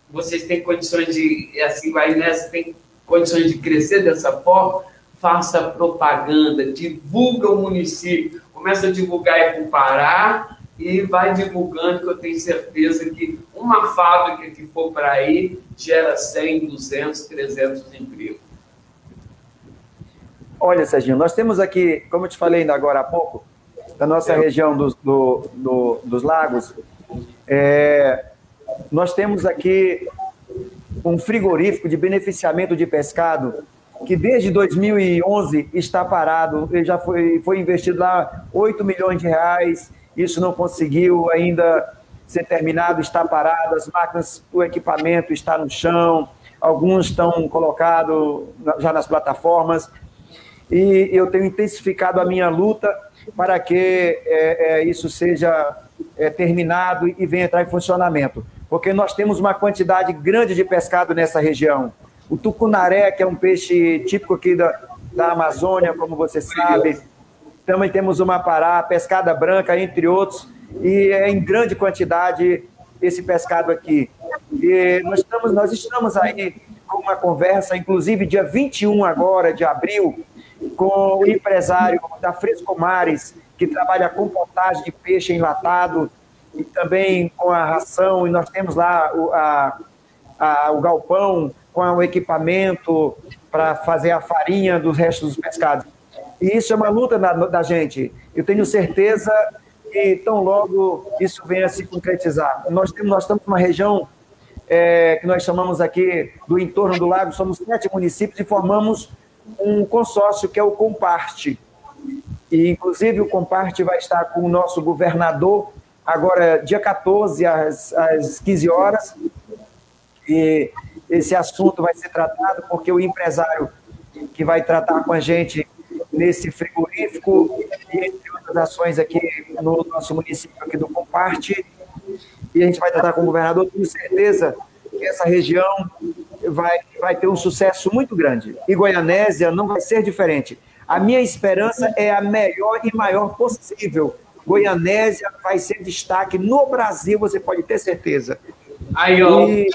vocês têm condições de, assim vai nessa, tem condições de crescer dessa forma, faça propaganda, divulga o município, começa a divulgar e comparar e vai divulgando, que eu tenho certeza que uma fábrica que for para aí gera 100, 200, 300 empregos. Olha, Serginho, nós temos aqui, como eu te falei ainda agora há pouco, da nossa região dos, do, do, dos lagos, é, nós temos aqui um frigorífico de beneficiamento de pescado que desde 2011 está parado, ele já foi, foi investido lá 8 milhões de reais, isso não conseguiu ainda ser terminado, está parado, as máquinas, o equipamento está no chão, alguns estão colocados já nas plataformas, e eu tenho intensificado a minha luta para que é, é, isso seja é, terminado e venha entrar em funcionamento, porque nós temos uma quantidade grande de pescado nessa região. O tucunaré, que é um peixe típico aqui da, da Amazônia, como você sabe. Também temos uma pará, pescada branca, entre outros, e é em grande quantidade esse pescado aqui. E nós estamos, nós estamos aí com uma conversa, inclusive dia 21 agora de abril, com o empresário da Fresco Mares, que trabalha com pontagem de peixe enlatado e também com a ração, e nós temos lá o, a, a, o galpão com o equipamento para fazer a farinha dos restos dos pescados. E isso é uma luta da, da gente. Eu tenho certeza que tão logo isso venha a se concretizar. Nós, temos, nós estamos numa região é, que nós chamamos aqui do entorno do lago, somos sete municípios e formamos um consórcio que é o Comparte. E, inclusive, o Comparte vai estar com o nosso governador agora, dia 14, às, às 15 horas. E esse assunto vai ser tratado, porque o empresário que vai tratar com a gente nesse frigorífico e entre outras ações aqui no nosso município aqui do Comparte, e a gente vai tratar com o governador, tenho certeza que essa região vai, vai ter um sucesso muito grande. E Goianésia não vai ser diferente. A minha esperança é a melhor e maior possível. Goianésia vai ser destaque no Brasil, você pode ter certeza. Aí, ó. E...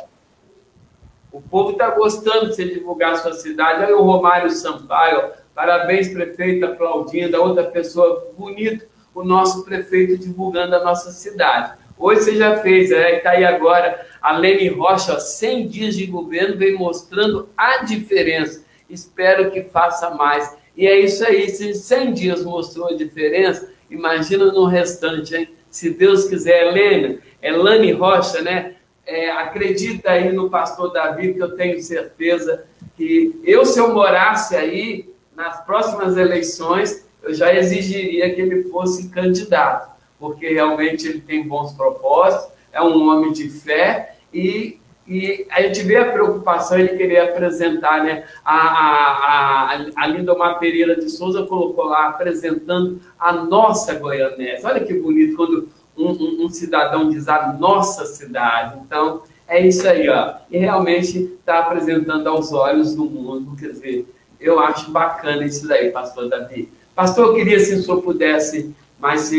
O povo está gostando de você divulgar a sua cidade. Olha o Romário Sampaio, parabéns, prefeito, aplaudindo. A outra pessoa, bonito, o nosso prefeito divulgando a nossa cidade. Hoje você já fez, está aí agora a Lene Rocha, 100 dias de governo, vem mostrando a diferença. Espero que faça mais. E é isso aí, se 100 dias mostrou a diferença, imagina no restante, hein? Se Deus quiser, Helena, Elane Rocha, né? É, acredita aí no pastor Davi, que eu tenho certeza que eu, se eu morasse aí, nas próximas eleições, eu já exigiria que ele fosse candidato, porque realmente ele tem bons propósitos, é um homem de fé e, e a gente vê a preocupação ele querer apresentar, né? A, a, a, a Lindomar Pereira de Souza colocou lá, apresentando a nossa Goianese. Olha que bonito quando um, um, um cidadão diz a nossa cidade. Então, é isso aí, ó. E realmente está apresentando aos olhos do mundo, quer dizer, eu acho bacana isso daí, pastor Davi. Pastor, eu queria se o senhor pudesse mais,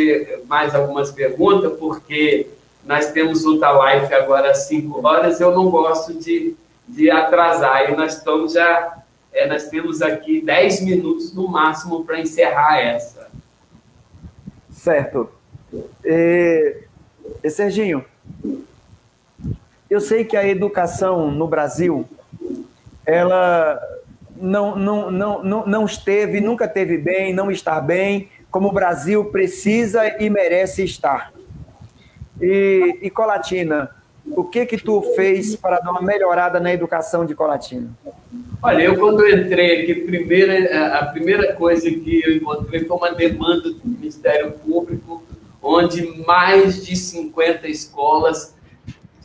mais algumas perguntas, porque nós temos outra live agora às 5 horas, eu não gosto de, de atrasar, e nós estamos já, é, nós temos aqui 10 minutos no máximo para encerrar essa. Certo. E, e, Serginho, eu sei que a educação no Brasil, ela não, não, não, não, não esteve, nunca teve bem, não está bem, como o Brasil precisa e merece estar. E, e Colatina, o que que tu fez para dar uma melhorada na educação de Colatina? Olha, eu quando entrei aqui, primeira, a primeira coisa que eu encontrei foi uma demanda do Ministério Público, onde mais de 50 escolas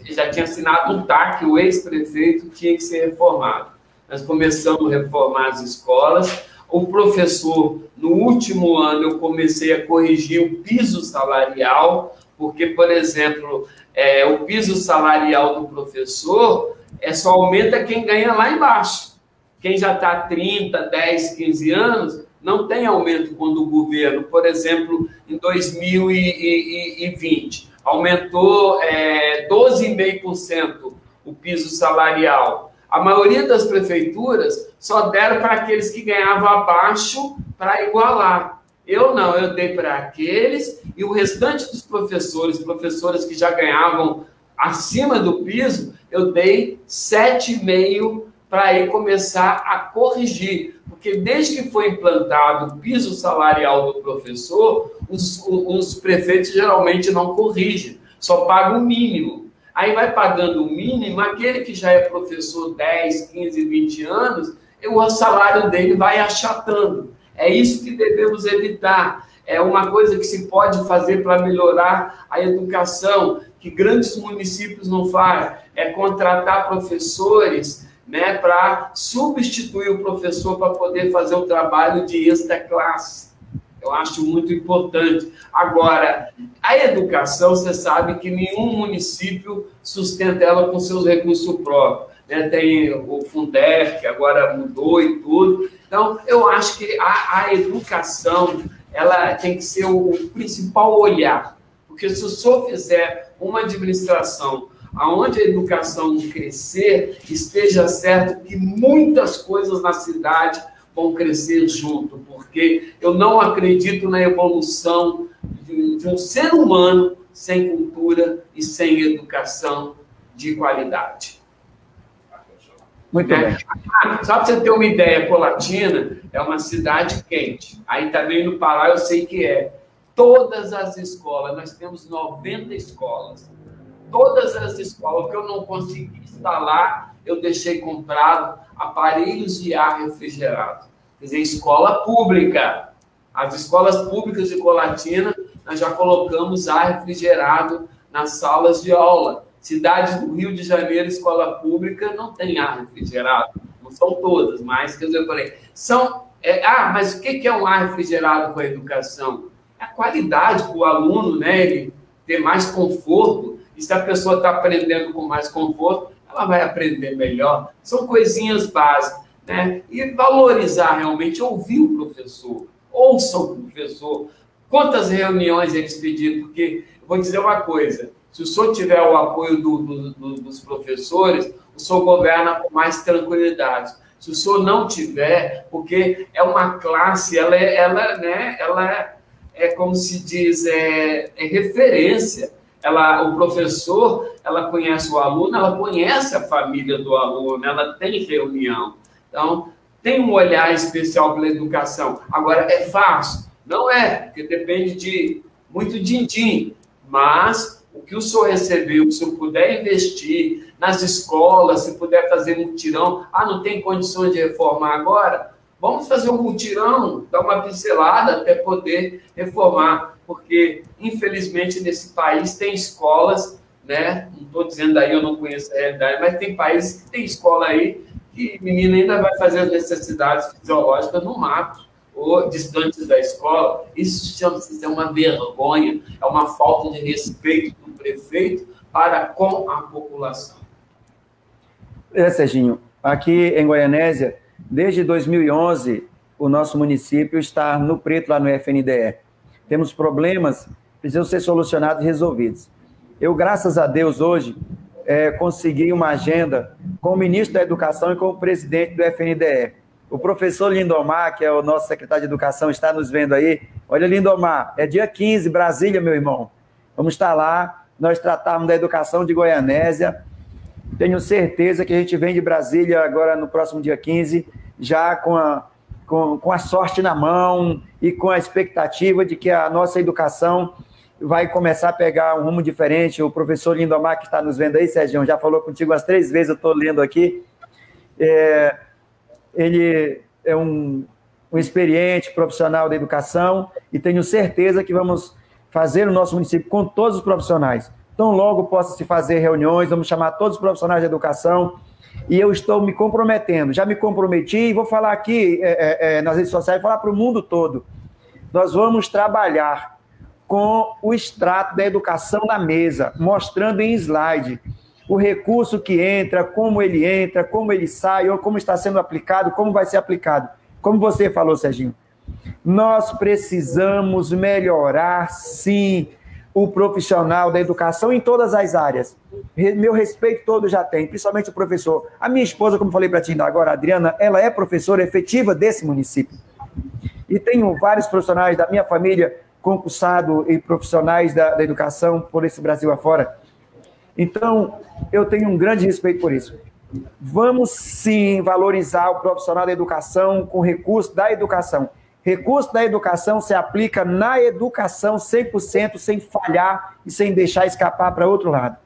já tinham assinado um TAC, o ex-prefeito tinha que ser reformado. Nós começamos a reformar as escolas. O professor, no último ano, eu comecei a corrigir o piso salarial, porque, por exemplo, é, o piso salarial do professor é só aumenta quem ganha lá embaixo. Quem já está 30, 10, 15 anos, não tem aumento quando o governo, por exemplo, em 2020, aumentou é, 12,5% o piso salarial. A maioria das prefeituras só deram para aqueles que ganhavam abaixo para igualar. Eu não, eu dei para aqueles e o restante dos professores, professoras que já ganhavam acima do piso, eu dei 7,5 para aí começar a corrigir. Porque desde que foi implantado o piso salarial do professor, os, os prefeitos geralmente não corrigem, só pagam o mínimo. Aí vai pagando o mínimo, aquele que já é professor 10, 15, 20 anos, o salário dele vai achatando. É isso que devemos evitar. É uma coisa que se pode fazer para melhorar a educação, que grandes municípios não fazem, é contratar professores né, para substituir o professor para poder fazer o trabalho de extra classe. Eu acho muito importante. Agora, a educação, você sabe que nenhum município sustenta ela com seus recursos próprios. Né? Tem o Fundef, que agora mudou e tudo. Então, eu acho que a, a educação ela tem que ser o, principal olhar. Porque se o senhor fizer uma administração aonde a educação crescer, esteja certo que muitas coisas na cidade vão crescer junto, porque eu não acredito na evolução de, de um ser humano sem cultura e sem educação de qualidade. Muito é. bem. Ah, só para você ter uma ideia, Colatina é uma cidade quente. Aí também no Pará eu sei que é. Todas as escolas, nós temos 90 escolas. Todas as escolas que eu não consegui instalar, eu deixei comprado aparelhos de ar refrigerado. Quer dizer, escola pública. As escolas públicas de Colatina, nós já colocamos ar refrigerado nas salas de aula. Cidades do Rio de Janeiro, escola pública, não tem ar refrigerado. Não são todas, mas, quer dizer, eu falei, são. É, ah, mas o que é um ar refrigerado com a educação? É a qualidade para o aluno, né? Ele ter mais conforto. E se a pessoa está aprendendo com mais conforto, ela vai aprender melhor. São coisinhas básicas né? E valorizar realmente, ouvir o professor, ouça o professor. Quantas reuniões eles pediram? Porque vou dizer uma coisa: se o senhor tiver o apoio do, do, do, dos professores, o senhor governa com mais tranquilidade. Se o senhor não tiver, porque é uma classe, ela é, ela, né, ela é, é como se diz, é, é referência. Ela, o professor, ela conhece o aluno, ela conhece a família do aluno, ela tem reunião. Então, tem um olhar especial pela educação. Agora, é fácil? Não é, porque depende de muito din-din. Mas o que o senhor recebeu, se o puder investir nas escolas, se puder fazer mutirão, ah, não tem condições de reformar agora? Vamos fazer um mutirão, dar uma pincelada até poder reformar, porque infelizmente nesse país tem escolas, né? Não estou dizendo aí, eu não conheço a realidade, mas tem países que tem escola aí que menina ainda vai fazer as necessidades fisiológicas no mato ou distantes da escola. Isso chama-se é uma vergonha, é uma falta de respeito do prefeito para com a população. É, Serginho, aqui em Goianésia, desde 2011, o nosso município está no preto lá no FNDE. Temos problemas, precisam ser solucionados e resolvidos. Eu, graças a Deus, hoje, é, consegui uma agenda com o ministro da Educação e com o presidente do FNDE. O professor Lindomar, que é o nosso secretário de Educação, está nos vendo aí. Olha, Lindomar, é dia 15, Brasília, meu irmão. Vamos estar lá, nós tratarmos da educação de Goianésia. Tenho certeza que a gente vem de Brasília agora no próximo dia 15, já com a, com, com a sorte na mão e com a expectativa de que a nossa educação vai começar a pegar um rumo diferente. O professor Lindomar, que está nos vendo aí, Sérgio, já falou contigo umas três vezes, eu estou lendo aqui. É, ele é um, um experiente profissional da educação e tenho certeza que vamos fazer no nosso município com todos os profissionais. Então, logo possa se fazer reuniões, vamos chamar todos os profissionais de educação e eu estou me comprometendo, já me comprometi e vou falar aqui é, é, é nas redes sociais, falar para o mundo todo. Nós vamos trabalhar com o extrato da educação na mesa, mostrando em slide o recurso que entra, como ele entra, como ele sai, ou como está sendo aplicado, como vai ser aplicado. Como você falou, Serginho, nós precisamos melhorar, sim, o profissional da educação em todas as áreas. Meu respeito todo já tem, principalmente o professor. A minha esposa, como falei para ti ainda agora, Adriana, ela é professora efetiva desse município. E tenho vários profissionais da minha família concursado e profissionais da, da educação por esse Brasil afora. Então, eu tenho um grande respeito por isso. Vamos sim valorizar o profissional da educação com recurso da educação. Recurso da educação se aplica na educação 100%, sem falhar e sem deixar escapar para outro lado.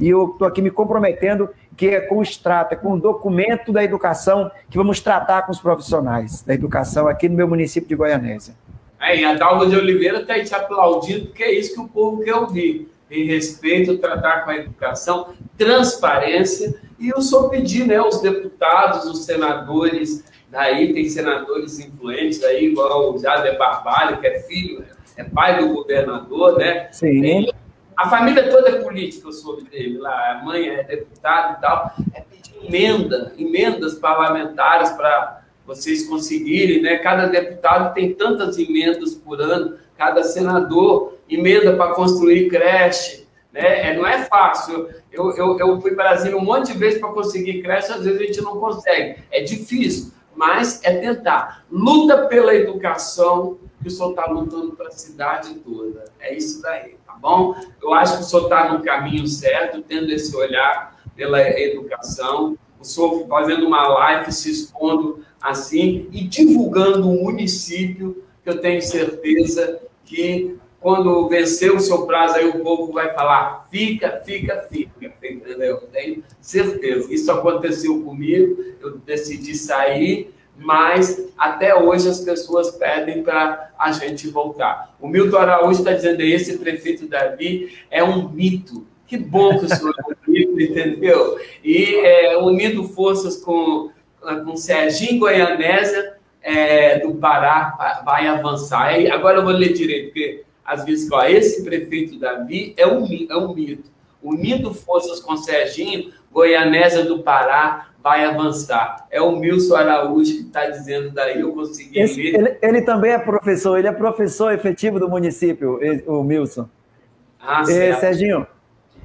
E eu estou aqui me comprometendo que é com o extrato, é com o documento da educação que vamos tratar com os profissionais da educação aqui no meu município de Goianésia. Aí, a Dalva de Oliveira está te aplaudindo, porque é isso que o povo quer ouvir em respeito, tratar com a educação, transparência, e eu só pedi, né, os deputados, os senadores, daí tem senadores influentes aí, igual o Jader Barbalho, que é filho, é pai do governador, né? Sim. A família toda é política, eu soube dele lá, a mãe é deputada e tal, é pedir emenda, emendas parlamentares para vocês conseguirem, né? Cada deputado tem tantas emendas por ano, cada senador emenda para construir creche, né? É, não é fácil. Eu, eu, eu fui para Brasília um monte de vezes para conseguir creche, às vezes a gente não consegue. É difícil, mas é tentar. Luta pela educação, que o senhor está lutando para a cidade toda. É isso daí, tá bom? Eu acho que o senhor está no caminho certo, tendo esse olhar pela educação. O senhor fazendo uma live, se expondo assim e divulgando o município, que eu tenho certeza que quando vencer o seu prazo, aí o povo vai falar: fica, fica, fica. Entendeu? Tenho certeza. Isso aconteceu comigo, eu decidi sair, mas até hoje as pessoas pedem para a gente voltar. O Milton Araújo está dizendo: esse prefeito Davi é um mito. Que bom que o senhor é um mito, entendeu? E é, unindo forças com, com Serginho Goianésia. É, do Pará vai avançar. Agora eu vou ler direito, porque às vezes, ó, esse prefeito Davi é um, é um mito. Unindo forças com Serginho, Goianésia do Pará vai avançar. É o Milson Araújo que está dizendo daí, eu consegui Esse, ler. Ele, ele, também é professor, ele é professor efetivo do município, o Milson. Ah, é, Serginho,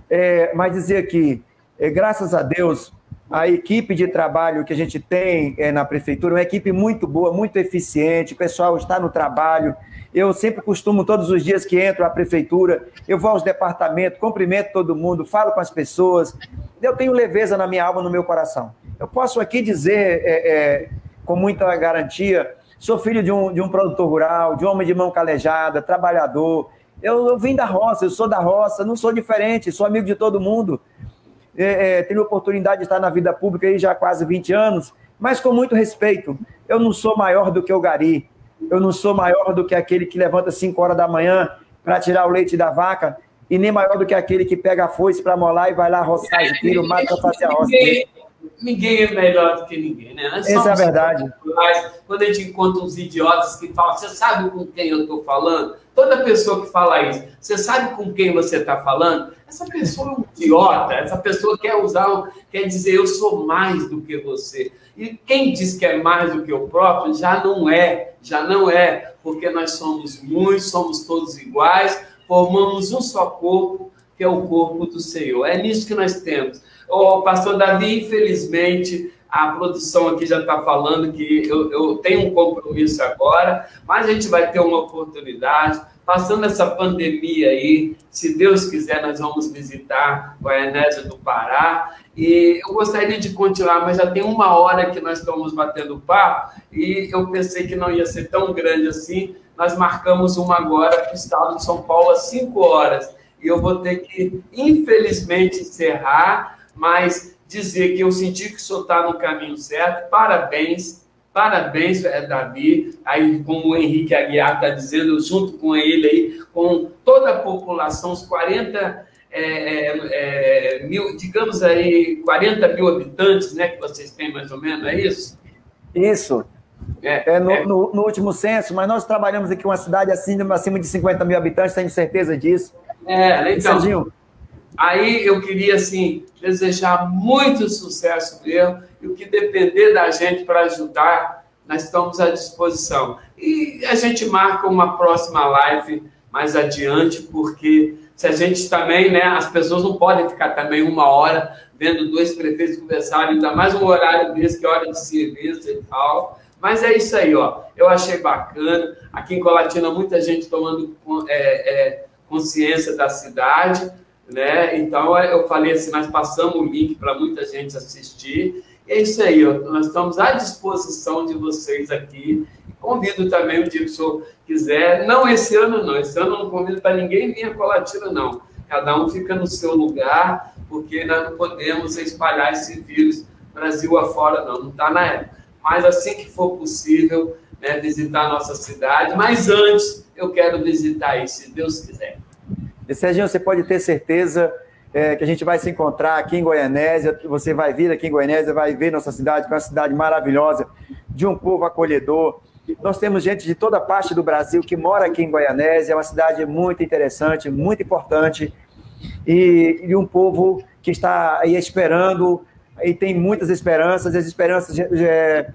é, mas dizer aqui, é, graças a Deus, a equipe de trabalho que a gente tem é, na prefeitura, uma equipe muito boa, muito eficiente, o pessoal está no trabalho. Eu sempre costumo, todos os dias que entro à prefeitura, eu vou aos departamentos, cumprimento todo mundo, falo com as pessoas. Eu tenho leveza na minha alma, no meu coração. Eu posso aqui dizer é, é, com muita garantia: sou filho de um, de um produtor rural, de um homem de mão calejada, trabalhador. Eu, eu vim da roça, eu sou da roça, não sou diferente, sou amigo de todo mundo é, é, tenho oportunidade de estar na vida pública aí já há quase 20 anos, mas com muito respeito. Eu não sou maior do que o Gari, eu não sou maior do que aquele que levanta 5 horas da manhã para tirar o leite da vaca, e nem maior do que aquele que pega a foice para molar e vai lá roçar de tiro, mata para fazer a roça. Ninguém, ninguém é melhor do que ninguém, né? Essa é a verdade. Quando a gente encontra uns idiotas que falam, você sabe com quem eu estou falando? Toda pessoa que fala isso, você sabe com quem você está falando? Essa pessoa é um idiota, essa pessoa quer usar, quer dizer, eu sou mais do que você. E quem diz que é mais do que o próprio já não é, já não é, porque nós somos muitos, somos todos iguais, formamos um só corpo, que é o corpo do Senhor. É nisso que nós temos. O pastor Davi, infelizmente, a produção aqui já está falando que eu, eu, tenho um compromisso agora, mas a gente vai ter uma oportunidade. Passando essa pandemia aí, se Deus quiser, nós vamos visitar o Aenésio do Pará. E eu gostaria de continuar, mas já tem uma hora que nós estamos batendo papo e eu pensei que não ia ser tão grande assim. Nós marcamos uma agora para o estado de São Paulo às 5 horas. E eu vou ter que, infelizmente, encerrar, mas dizer que eu senti que o senhor está no caminho certo. Parabéns, parabéns, é, Davi. Aí, como o Henrique Aguiar está dizendo, junto com ele aí, com toda a população, os 40 é, é, é, mil, digamos aí, 40 mil habitantes, né, que vocês têm mais ou menos, é isso? Isso. É, é, no, no, no, último censo, mas nós trabalhamos aqui uma cidade acima, acima de 50 mil habitantes, tenho certeza disso. É, então. Serginho, Aí eu queria, assim, desejar muito sucesso mesmo, e o que depender da gente para ajudar, nós estamos à disposição. E a gente marca uma próxima live mais adiante, porque se a gente também, né, as pessoas não podem ficar também uma hora vendo dois prefeitos conversarem, ainda mais um horário desse, que é hora de serviço e tal. Mas é isso aí, ó. Eu achei bacana. Aqui em Colatina, muita gente tomando é, é, consciência da cidade né? Então eu falei assim, nós passamos o link para muita gente assistir. E é isso aí, nós estamos à disposição de vocês aqui. Convido também o dia que o senhor quiser. Não esse ano, não. Esse ano eu não convido para ninguém vir a Colatina, não. Cada um fica no seu lugar, porque nós não podemos espalhar esse vírus Brasil afora, não. Não está na época. Mas assim que for possível, né, visitar a nossa cidade. Mas antes, eu quero visitar aí, se Deus quiser. Serginho, você pode ter certeza é, que a gente vai se encontrar aqui em Goianésia, você vai vir aqui em Goianésia, vai ver nossa cidade, que é uma cidade maravilhosa, de um povo acolhedor. Nós temos gente de toda parte do Brasil que mora aqui em Goianésia, é uma cidade muito interessante, muito importante, e, e um povo que está aí esperando, e tem muitas esperanças, as esperanças é,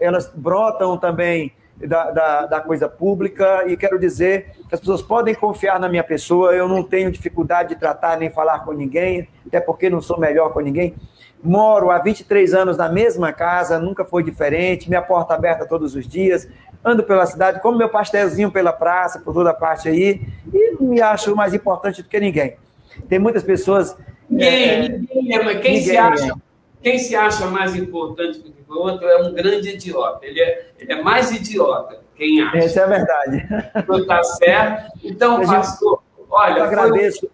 elas brotam também da, da, da, coisa pública e quero dizer que as pessoas podem confiar na minha pessoa, eu não tenho dificuldade de tratar nem falar com ninguém, até porque não sou melhor com ninguém. Moro há 23 anos na mesma casa, nunca foi diferente, minha porta aberta todos os dias, ando pela cidade, como meu pastelzinho pela praça, por toda parte aí, e me acho mais importante do que ninguém. Tem muitas pessoas. Ninguém, é, ninguém, é, quem, ninguém, se acha, quem se acha mais importante do que o outro é um grande idiota. Ele é, ele é mais idiota, quem acha. Essa é a verdade. Não está certo. Então, pastor, olha. Eu agradeço.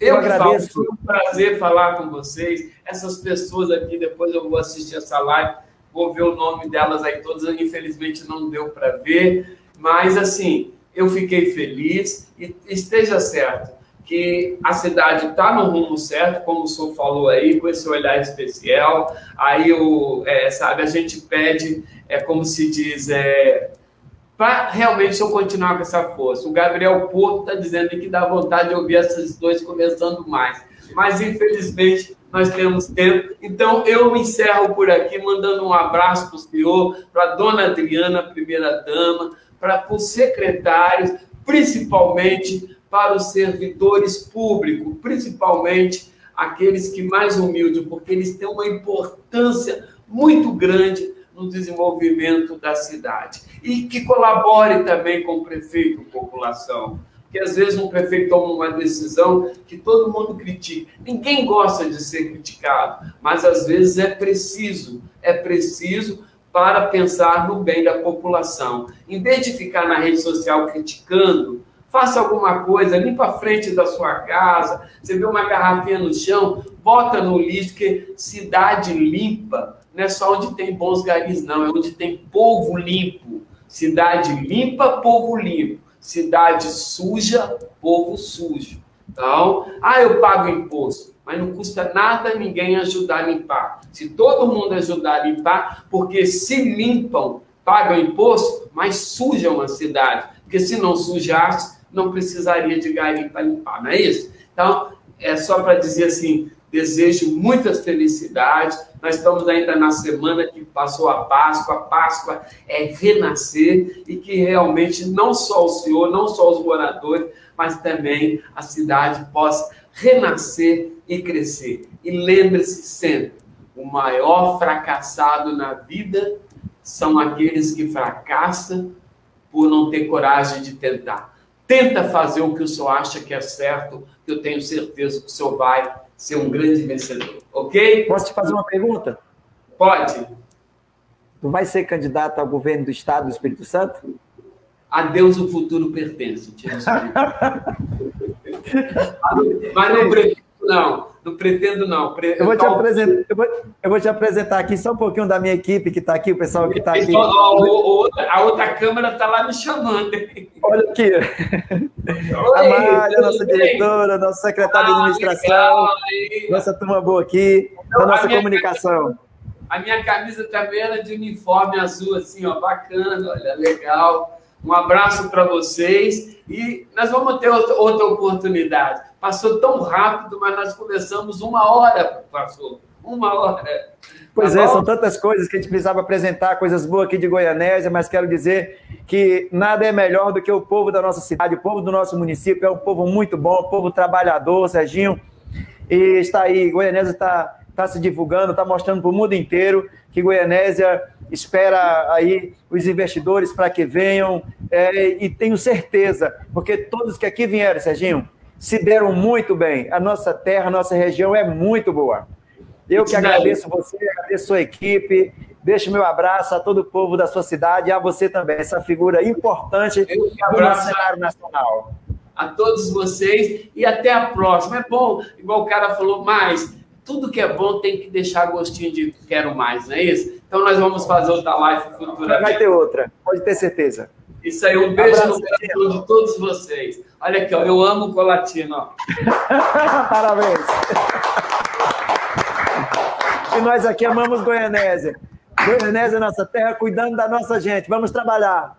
Eu, eu agradeço. Falo, foi um prazer falar com vocês. Essas pessoas aqui, depois eu vou assistir essa live, vou ver o nome delas aí todas. Infelizmente não deu para ver, mas assim, eu fiquei feliz e esteja certo que a cidade está no rumo certo, como o senhor falou aí, com esse olhar especial. Aí, o, é, sabe, a gente pede, é como se diz, é, para realmente eu continuar com essa força. O Gabriel Porto está dizendo que dá vontade de ouvir esses dois conversando mais. Mas, infelizmente, nós temos tempo. Então, eu encerro por aqui, mandando um abraço para o senhor, para a dona Adriana, primeira-dama, para os secretários, principalmente para os servidores públicos, principalmente aqueles que mais humildes, porque eles têm uma importância muito grande no desenvolvimento da cidade. E que colabore também com o prefeito, população. Porque às vezes um prefeito toma uma decisão que todo mundo critica. Ninguém gosta de ser criticado, mas às vezes é preciso, é preciso para pensar no bem da população. Em vez de ficar na rede social criticando, faça alguma coisa, limpa a frente da sua casa, você vê uma garrafinha no chão, bota no lixo, porque cidade limpa não é só onde tem bons garis, não, é onde tem povo limpo. Cidade limpa, povo limpo. Cidade suja, povo sujo. Então, ah, eu pago imposto, mas não custa nada ninguém ajudar a limpar. Se todo mundo ajudar a limpar, porque se limpam, pagam imposto, mas sujam a cidade. Porque se não sujasse, não precisaria de garim para limpar, não é isso? Então, é só para dizer assim, desejo muitas felicidades. Nós estamos ainda na semana que passou a Páscoa. A Páscoa é renascer e que realmente não só o Senhor, não só os moradores, mas também a cidade possa renascer e crescer. E lembre-se sempre: o maior fracassado na vida são aqueles que fracassam por não ter coragem de tentar. Tenta fazer o que o senhor acha que é certo, que eu tenho certeza que o senhor vai ser um grande vencedor, ok? Posso te fazer uma pergunta? Pode. Tu vai ser candidato ao governo do Estado do Espírito Santo? A Deus o futuro pertence, Mas não pretendo, não. Não pretendo, não. Eu vou, te apresentar, eu, vou, eu vou te apresentar aqui só um pouquinho da minha equipe que está aqui, o pessoal que está aqui. A, outra câmera está lá me chamando. Olha aqui. Oi, a Mária, nossa diretora, nosso secretário ah, de administração, legal, nossa turma boa aqui, então, da nossa a comunicação. a minha camisa também era de uniforme azul, assim, ó, bacana, olha, legal. Um abraço para vocês e nós vamos ter outra oportunidade. Passou tão rápido, mas nós começamos uma hora, passou. Uma hora. Pois tá é, são tantas coisas que a gente precisava apresentar, coisas boas aqui de Goianésia, mas quero dizer que nada é melhor do que o povo da nossa cidade, o povo do nosso município, é um povo muito bom, um povo trabalhador, Serginho, e está aí, Goianésia está, está se divulgando, está mostrando para o mundo inteiro que Goianésia espera aí os investidores para que venham, é, e tenho certeza, porque todos que aqui vieram, Serginho, se deram muito bem. A nossa terra, a nossa região é muito boa. Eu que agradeço você, agradeço a sua equipe, deixo meu abraço a todo o povo da sua cidade e a você também, essa figura importante do nosso cenário nacional. A todos vocês e até a próxima. É bom, igual o cara falou, mas tudo que é bom tem que deixar gostinho de quero mais, não é isso? Então nós vamos fazer outra live futuramente. Vai ter outra, pode ter certeza. Isso aí, um beijo Abraço, no coração de todos vocês. Olha aqui, ó, eu amo o Colatino. Ó. Parabéns. E nós aqui amamos Goianésia. Goianésia é nossa terra, cuidando da nossa gente. Vamos trabalhar.